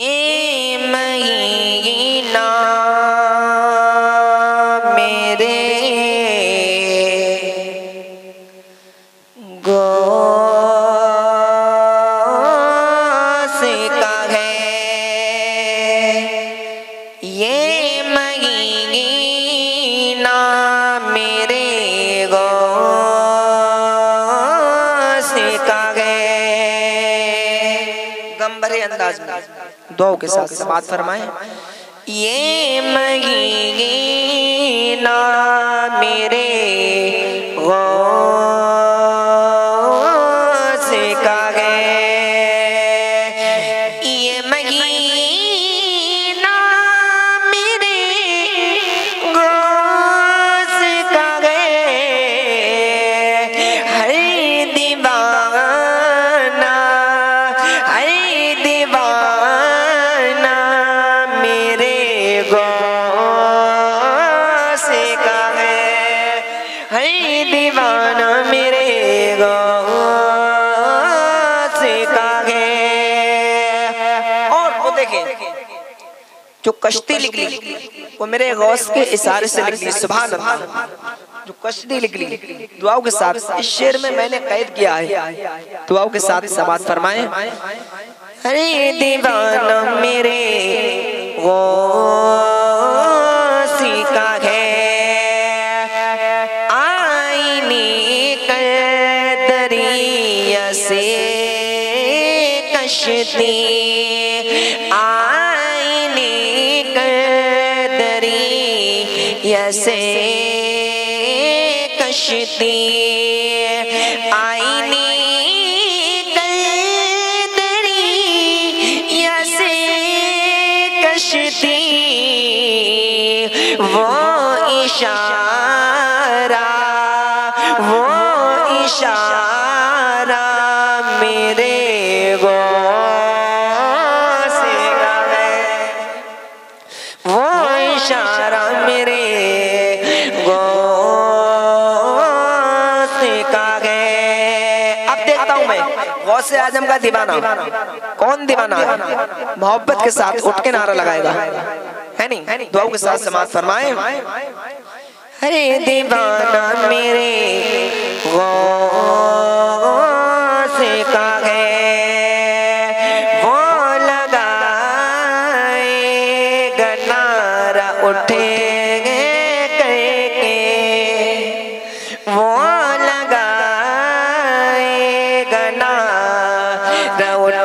ये महीना मेरे गो का है। ये महीना मेरे गोस का है। गंभरे अंदाज में। दो के साथ समाप्त फरमाए। ये महीना मेरे जो कश्ती निकली वो मेरे गौस के इशारे से निकली सुबह जो कश्ती निकली दुआओं के साथ इस शेर में मैंने कैद किया है। दुआओं के साथ समाज फरमाए। अरे दीवाना मेरे गौसी का है आईनी कर दरिया से कश्ती। दरिया से कश्ती आईनी कर दरिया से कश्ती वो इशारा गौस आज़म का दीवाना। कौन दीवाना है? मोहब्बत के साथ उठ के नारा लगाएगा। है नहीं? दुआओं के साथ समाज फरमाए। अरे दीवाना मेरे गौस का है, वो लगाए नारा उठेंगे नारा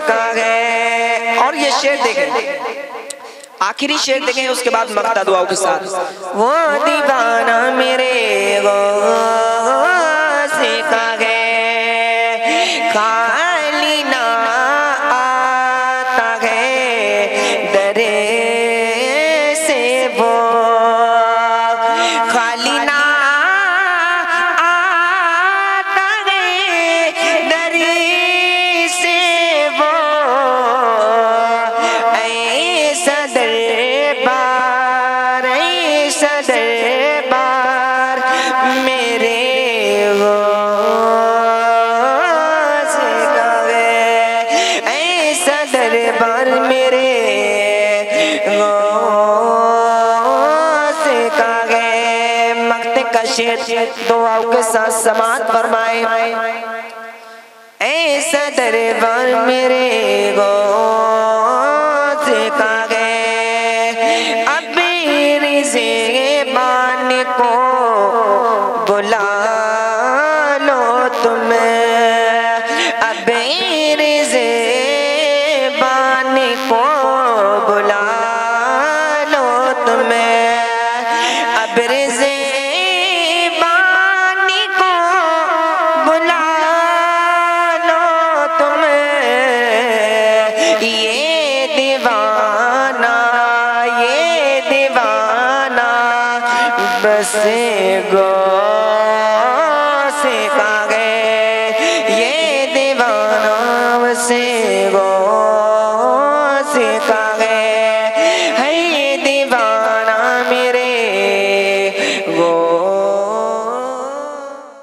का गए। और ये शेर देखें। आखिरी शेर देखें, उसके बाद मक्ता दुआओं के साथ। वो दीवाना मेरे गौस शेर दुआओं के साथ समात फरमाए। ऐसा दरबार मेरे गौस से